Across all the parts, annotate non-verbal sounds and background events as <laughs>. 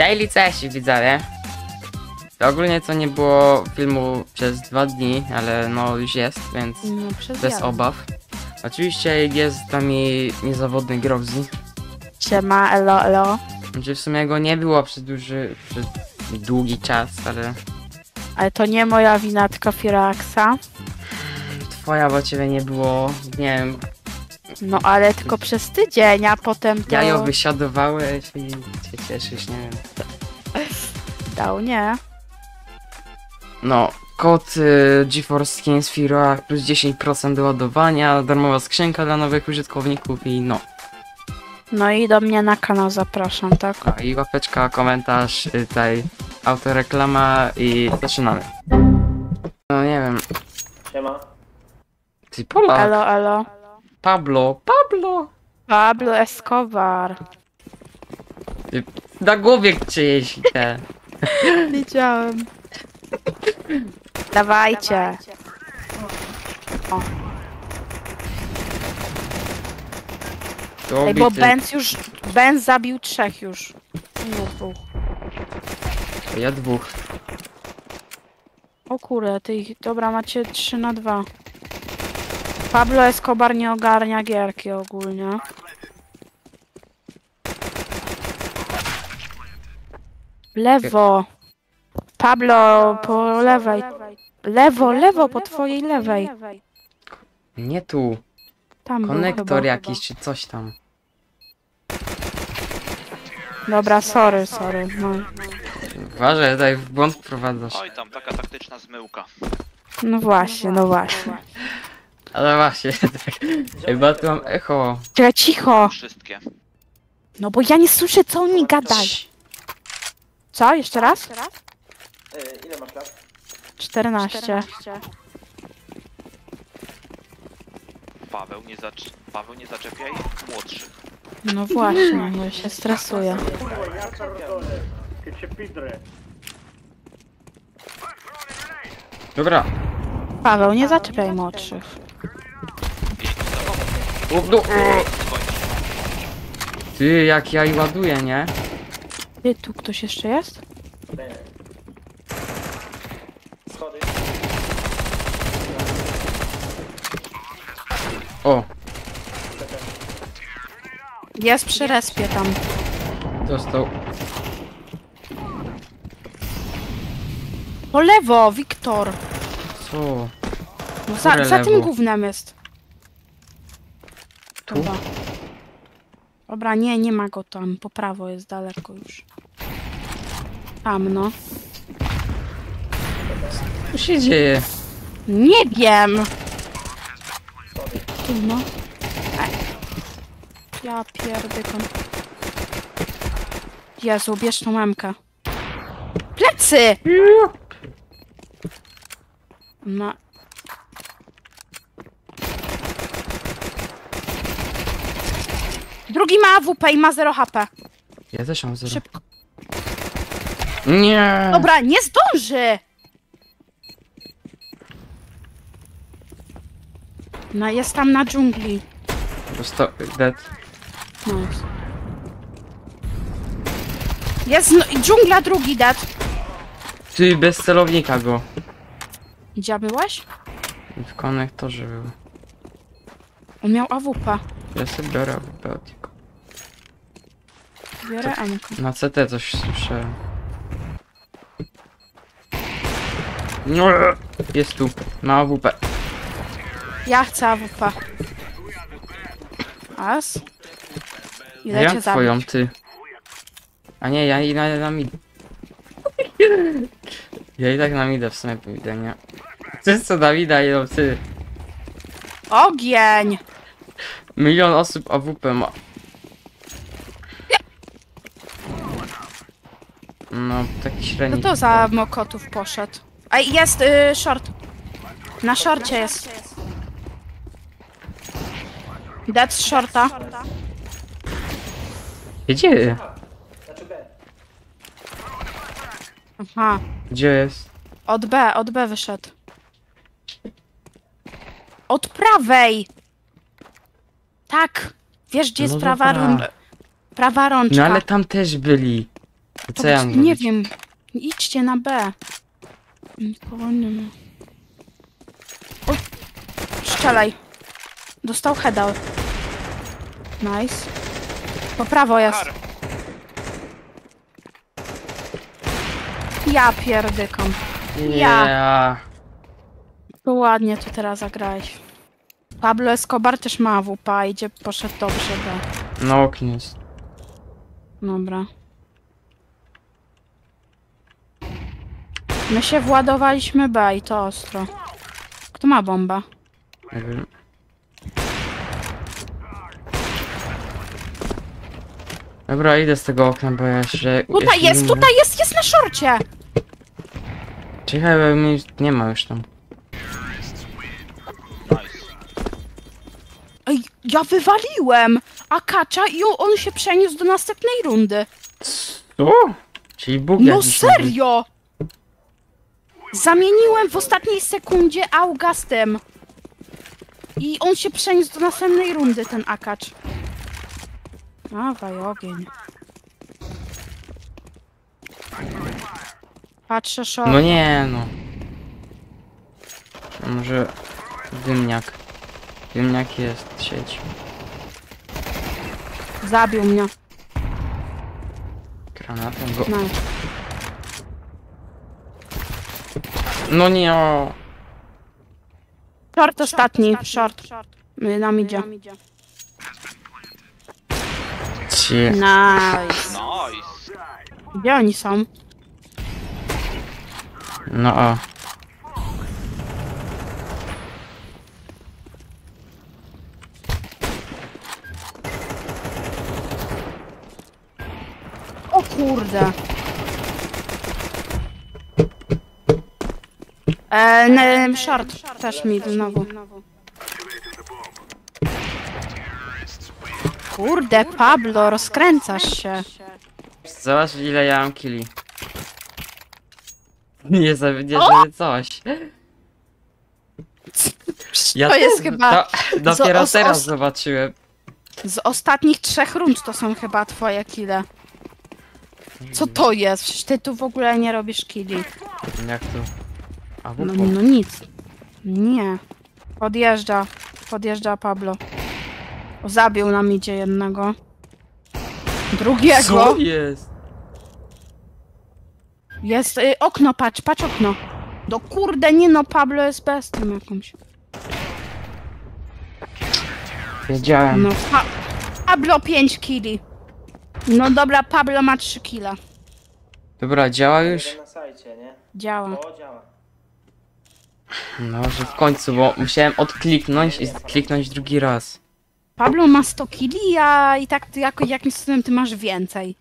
Daily cześć widzowie. To ogólnie to nie było filmu przez dwa dni, ale no już jest, więc No, przez bez obaw. Oczywiście jest z nami niezawodny Growzy. Siema, elo, elo. Znaczy w sumie go nie było przez duży, przez długi czas, ale Ale to nie moja wina, tylko Firaxa. twoja, bo ciebie nie było, nie wiem, No ale tylko przez tydzień, a potem to jajo wysiadowałeś i się cieszysz, nie wiem. dał, nie? No, kod y, GeForce Fira plus 10% do ładowania, darmowa skrzynka dla nowych użytkowników i no. No i do mnie na kanał zapraszam, tak? A, I łapeczka, komentarz, y, tutaj autoreklama i zaczynamy. No nie wiem, Siema. ty Polak, Elo, elo. Pablo, Pablo! Pablo Escobar. Na głowie czyjeś te. <laughs> Widziałem. Dawajcie. To Ej, bo. Benz już, Benz zabił trzech już. Nie dwóch. Ja dwóch. O kurde, ty dobra, macie 3 na 2. Pablo Escobar nie ogarnia gierki ogólnie. Lewo. Pablo, po lewej. Lewo, lewo, po twojej lewej. Nie tu. Tam Konektor chyba. jakiś czy coś tam. Dobra, sorry, sorry. No, Uważaj, tutaj w błąd wprowadzasz. Oj, tam taka taktyczna zmyłka. no właśnie, no właśnie. Ale właśnie, <laughs> tak. Chyba tu mam echo. Czekaj, cicho. Wszystkie. No bo ja nie słyszę, co oni gadają. Co? Jeszcze raz? Y, ile masz lat? 14. Paweł, nie zacz... Paweł, nie zaczepiaj młodszych. No właśnie, no się stresuję. Kurwa, ja pierdolę. Ty cię pidrę. Dobra. Paweł, nie zaczepiaj młodszych. No, o. Ty, jak ja i ładuję, nie? Ty, tu ktoś jeszcze jest? Schody. O, Jest przy respie tam. dostał. Po lewo, Wiktor. Co? No za, Które za lewo? tym gównem jest. Tu? Chyba. Dobra, nie, nie ma go tam. Po prawo jest daleko już. Tam, no. Co się dzieje? Nie wiem. Tu, no. Ej. Ja pierdykam. Jezu, bierz tą memkę. Plecy! Ma... Drugi ma AWP i ma 0 HP. Ja też mam zero. Szybko. Nie! Dobra, nie zdąży! No, jest tam na dżungli. Dostał, dead. Nice. Jest no, dżungla drugi dead. Ty, bez celownika go. Gdzie byłeś? W konektorze był. On miał AWP. Ja sobie biorę antybiotyk. Biorę MK. Na CT coś słyszałem. No, Jest tu, na AWP. Ja chcę AWP. As? Ile Ja cię twoją, zabić? ty. A nie, ja i na, na mid. Ja i tak na midę w sumie pójdę, nie? Ty co Dawida idą, ty. Ogień! Milion osób AWP ma. No, taki średni. to za mokotów poszedł? A jest y, short. Na shorcie jest. Dead z shorta. Gdzie? Aha. Gdzie jest? Od B, od B wyszedł. Od prawej! Tak! Wiesz, gdzie jest No prawa dobra. rączka? Prawa rączka. No ale tam też byli. Co ja mam nie wiem. Idźcie na B. Nikogo nie ma. Oj! Strzelaj. Dostał heada. Nice. Po prawo jest. Kar. Ja pierdykam. Ja. Ja. To ładnie tu teraz zagrałeś. Pablo Escobar też ma AWP, idzie, poszedł dobrze do... Na oknie jest. Dobra. My się władowaliśmy B i to ostro. Kto ma bomba? Nie wiem. Dobra, idę z tego okna, bo ja się... Tutaj jest, tutaj jest, jest na szorcie! Czekaj, bo mnie nie ma już tam. Ej, ja wywaliłem! A kacza i on- on się przeniósł do następnej rundy. Co? Czyli Bóg No jakiś tam był. serio! Zamieniłem w ostatniej sekundzie Augustem. I on się przeniósł do następnej rundy, ten akacz. Dawaj, ogień. Patrzę szok. No nie, no. A Może dymniak. Dymniak jest sieć. Zabił mnie. Granatem go... No. No nie, o. Short ostatni, short. Y, Nam idzie. Cie. Nice. Nice. Gdzie oni są? No o. O kurde. E, ne, short też mi znowu. Kurde, Pablo, rozkręcasz się. Zobacz ile ja mam killi. <laughs> Nie zawiedzie, że coś. Ja To jest chyba Do, dopiero os- teraz zobaczyłem. z ostatnich trzech rund to są chyba twoje kile. Co to jest? Przecież ty tu w ogóle nie robisz killi. Jak to? A No, no, no nic. Nie. Podjeżdża. Podjeżdża Pablo. O, zabił nam idzie jednego. Drugiego. Co jest? Jest y, okno, patrz, patrz okno. Do kurde, nie no, Pablo jest bestią jakąś. Wiedziałem. No, pa Pablo 5 kili. No dobra, Pablo ma 3 kila. Dobra, działa już? Na sajcie, nie? Działa. O, działa. No, że w końcu, bo musiałem odkliknąć i kliknąć drugi raz. Pablo ma 100 kili, a i tak ty jako, jakimś cudem ty masz więcej.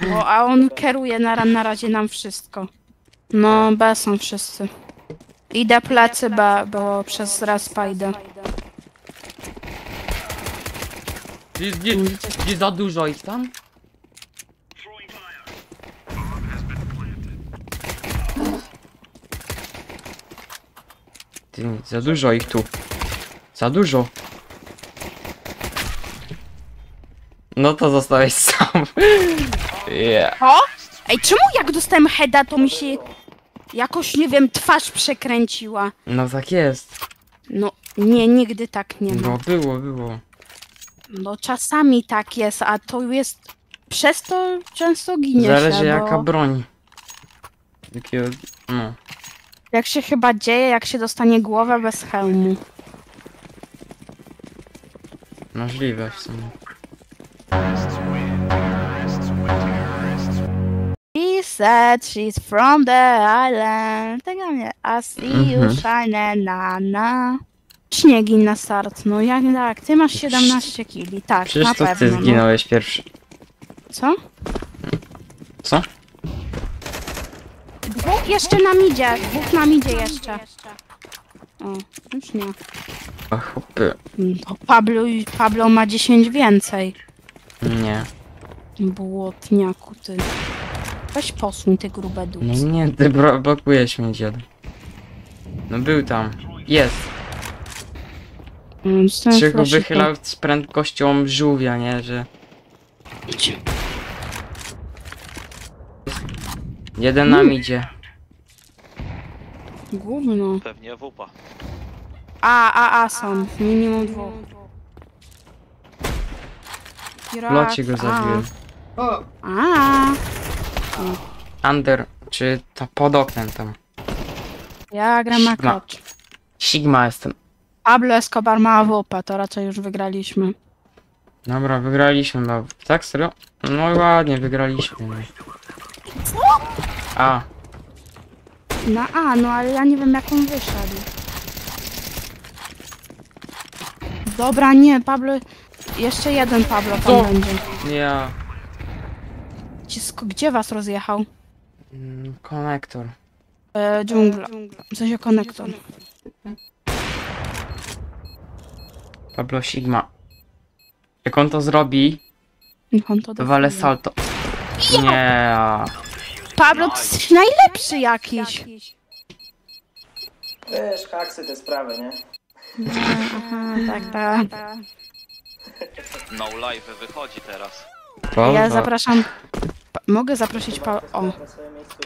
Bo, a on kieruje na, na razie nam wszystko. No, B są wszyscy. Idę plecy B, bo przez. Nie, nie, nie za dużo ich tam? Ty, za dużo ich tu. Za dużo. No to zostałeś sam. <laughs> Yeah. O! Ej, czemu jak dostałem heada, to mi się jakoś, nie wiem, twarz przekręciła? No tak jest. No, nie, nigdy tak nie ma. No było, było. No, czasami tak jest, a to jest... Przez to często ginie Zależy się, jaka broń. Jakiego... No. Jak się chyba dzieje, jak się dostanie głowę bez hełmu. Możliwe w sumie. She said she's from the island. Tego nie. I see you Mhm. shine na na. Śniegi na start. No jak tak, ty masz 17 kili. Tak, Przecież na to pewno. ty no. zginąłeś pierwszy. Co? Co? Dwóch jeszcze nam idzie. Dwóch nam idzie jeszcze. O, już nie. O chłopy. No, Pablo, Pablo ma 10 więcej. Nie. Błotniaku ty. Weź posuń te grube No dupy. nie, ty bro- blokujesz mnie dziad. No był tam. Jest. Mm, z tym Czy go fleszykiem. wychylał z prędkością żółwia, nie? Że... Jeden nam idzie. Gówno. Pewnie wupa. A, a, a są. Minimum dwóch. W locie go zabiłem. A, Under, czy to pod oknem tam. ja gram na Sigma. klocz. Sigma jestem. Pablo Escobar ma AWP, to raczej już wygraliśmy. Dobra, wygraliśmy, no. Tak, serio? No i ładnie, wygraliśmy. no. A, No a, no ale ja nie wiem jak on wyszedł. Dobra, nie, Pablo... Jeszcze jeden Pablo tam Co? będzie. ja. Cisko, gdzie was rozjechał? Mm, Konektor. E, dżungla. W sensie konektor. Pablo Sigma. Jak on to zrobi, Niech on to to wale salto. Nie. Pablo, ty jesteś najlepszy jakiś. Wiesz, haksy te sprawy, nie? Aha, tak, tak. No live wychodzi teraz. Ja bo- zapraszam... Pa- Mogę zaprosić pa... O, Na swoje miejscu.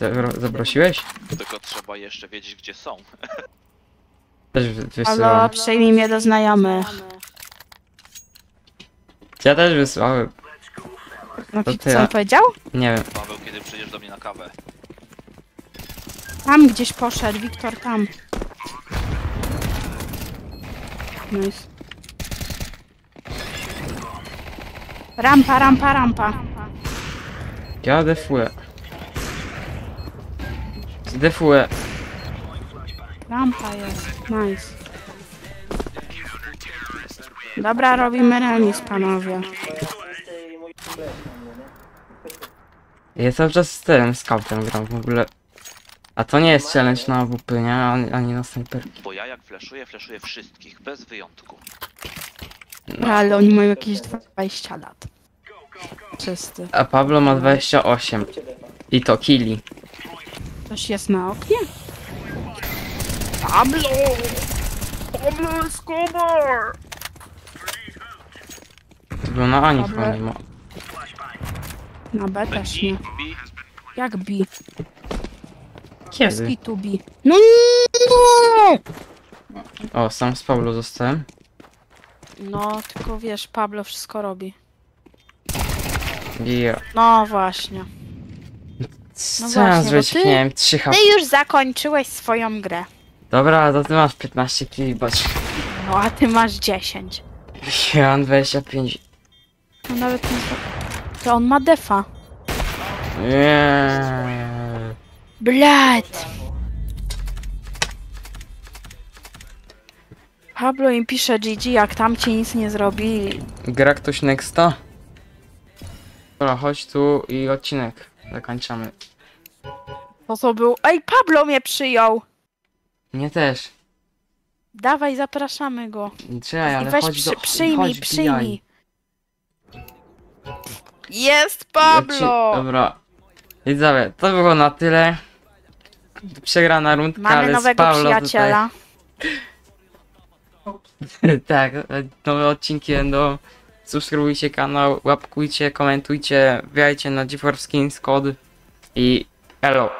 Zabro- Zaprosiłeś? Tylko trzeba jeszcze wiedzieć gdzie są. Też wy- Halo, wysyłam. przyjmij mnie do znajomych. Ja też wysłałem. No, To co ty, on a- powiedział? Nie wiem. Paweł, kiedy przyjdziesz do mnie na kawę? Tam gdzieś poszedł, Wiktor tam. Nice. Rampa, rampa, rampa. Ja defuję. Defuję. Rampa jest. Nice. Dobra, robimy remis, panowie. Ty i mój flash na mnie, nie? Ja cały czas z tym scoutem gram w ogóle. A to nie jest challenge na AWP, nie? Ani, ani na snajperki. Bo ja jak flaszuję, flaszuję wszystkich, bez wyjątku. Ale oni mają jakieś 20 lat. Czysty. A Pablo ma 28. Cię defa. I to killi. Ktoś jest na oknie? Pablo! Pablo Escobar! To było na Ani chyba nie ma. Na B też nie. Jak bi? Kiedy? Skitu bi. No nie! O, sam z Pablo zostałem. No, tylko wiesz, Pablo wszystko robi. Ja. No właśnie. No Co ja właśnie, zrobić? bo ty- Nie wiem, 3 HP. Ty już zakończyłeś swoją grę. Dobra, to ty masz 15 kili, bacz. No, a ty masz 10. Ja mam 25. No nawet nie... To on ma defa. Nie. Blad! Pablo im pisze GG, jak tam ci nic nie zrobili. Gra ktoś nexta? Dobra, chodź tu i odcinek zakończamy. To co był... Ej, Pablo mnie przyjął! Mnie też. Dawaj, zapraszamy go. Czekaj, I ale weź chodź przy, do... przyjmij, chodź, przyjmij. Jest Pablo! Dobra. Widzowie, to było na tyle. Przegrana rundka, Mamy ale z nowego Paulo przyjaciela. Tutaj... <laughs> tak, nowe odcinki będą. Subskrybujcie kanał, łapkujcie, komentujcie, wbijajcie na GeForce Skins kod i hello.